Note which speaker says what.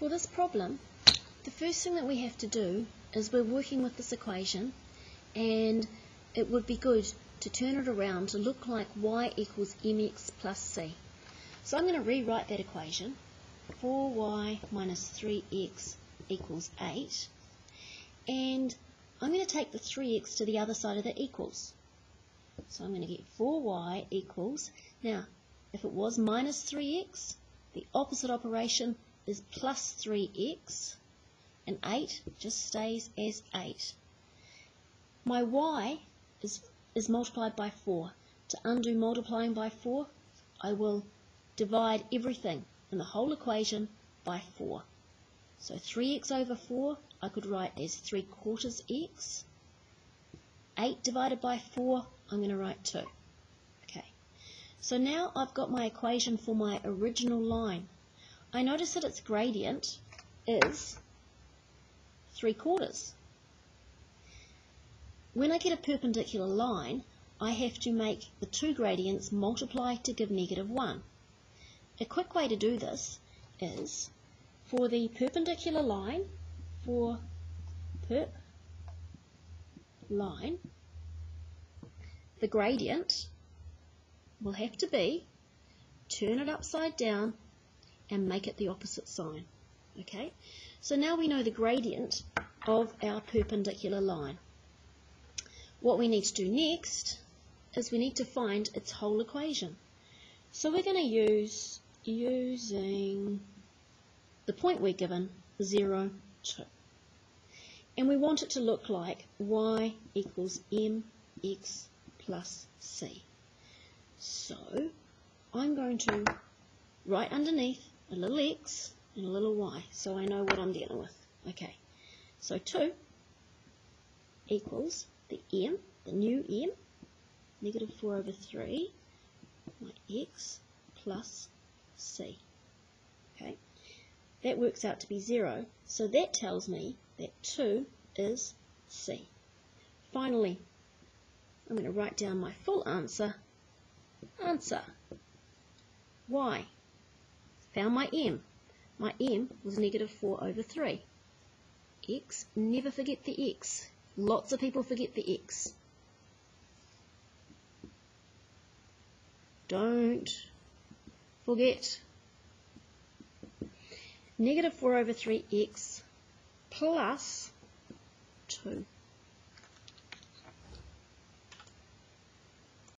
Speaker 1: For this problem, the first thing that we have to do is we're working with this equation and it would be good to turn it around to look like y equals mx plus c. So I'm going to rewrite that equation. 4y minus 3x equals 8 and I'm going to take the 3x to the other side of the equals. So I'm going to get 4y equals, now if it was minus 3x, the opposite operation is plus 3x, and 8 just stays as 8. My y is, is multiplied by 4. To undo multiplying by 4, I will divide everything in the whole equation by 4. So 3x over 4 I could write as 3 quarters x. 8 divided by 4, I'm going to write 2. Okay, so now I've got my equation for my original line. I notice that its gradient is 3 quarters. When I get a perpendicular line, I have to make the two gradients multiply to give negative 1. A quick way to do this is for the perpendicular line, for perp line, the gradient will have to be turn it upside down and make it the opposite sign. Okay, so now we know the gradient of our perpendicular line. What we need to do next is we need to find its whole equation. So we're going to use using the point we're given, 0, 2. And we want it to look like y equals mx plus c. So I'm going to write underneath a little x and a little y so I know what I'm dealing with. Okay, so 2 equals the m, the new m, negative 4 over 3, my x plus c. Okay, that works out to be 0, so that tells me that 2 is c. Finally, I'm going to write down my full answer. Answer. Y. Found my m. My m was negative 4 over 3. X, never forget the x. Lots of people forget the x. Don't forget. Negative 4 over 3x plus 2.